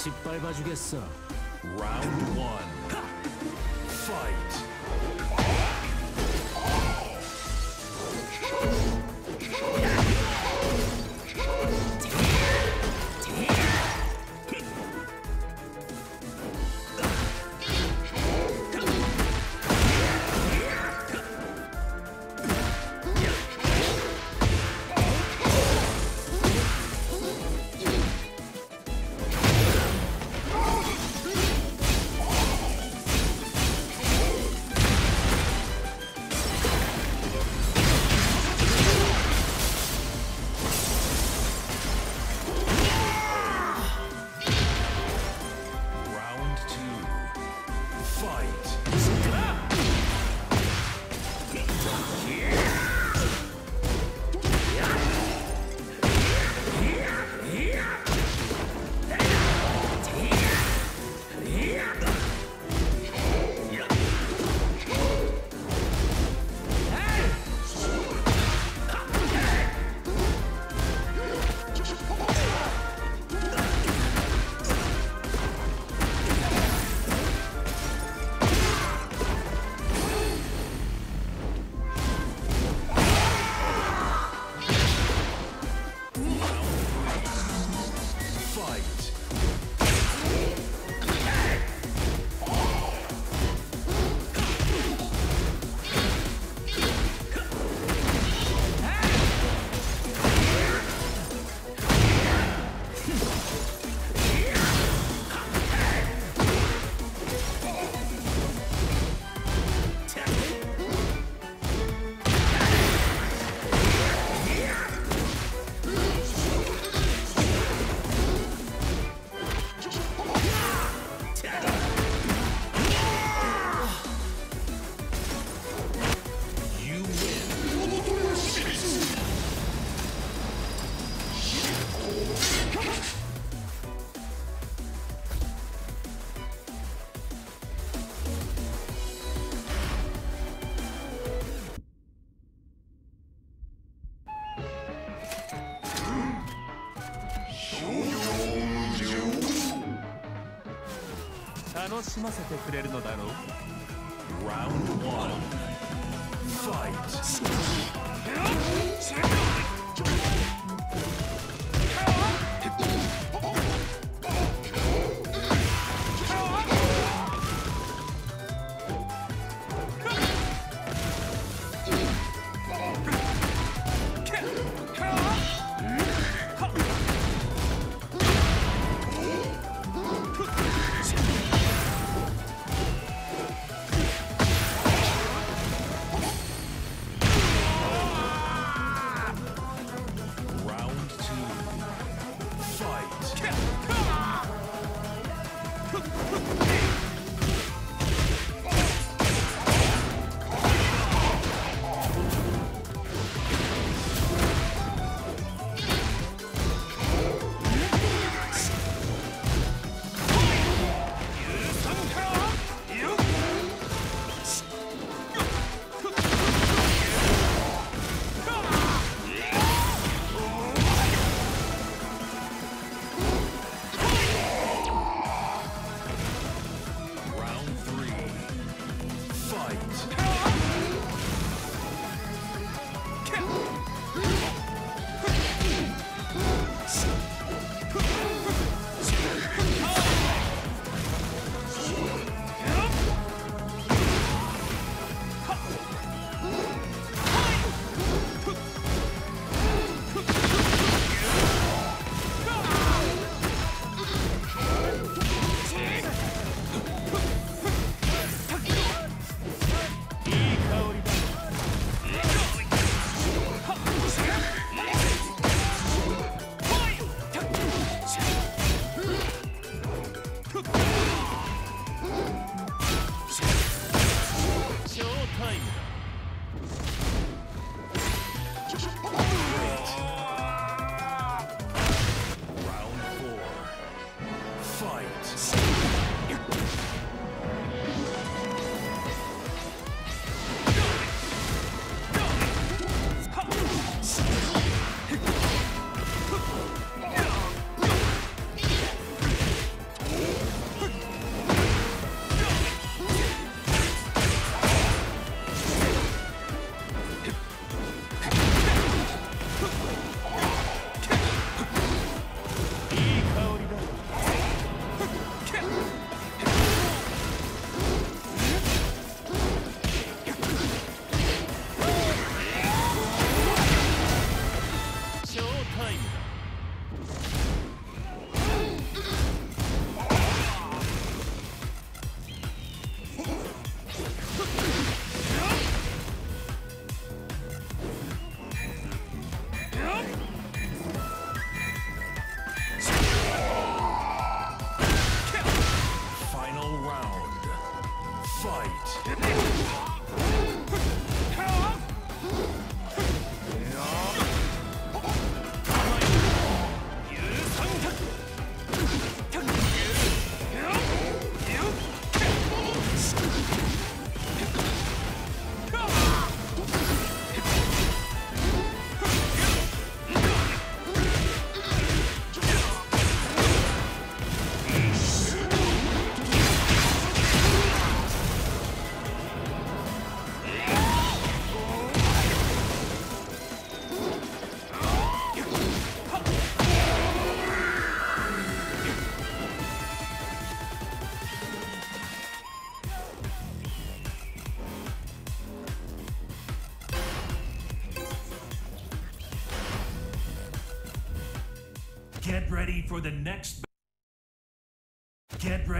짓밟아주겠어. Round one. Fight. 楽しませてくれるのだろう？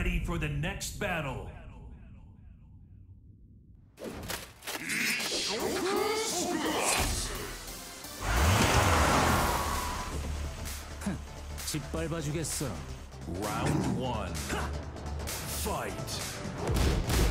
ready for the next battle. 짓밟아 주겠어. Round one. Fight.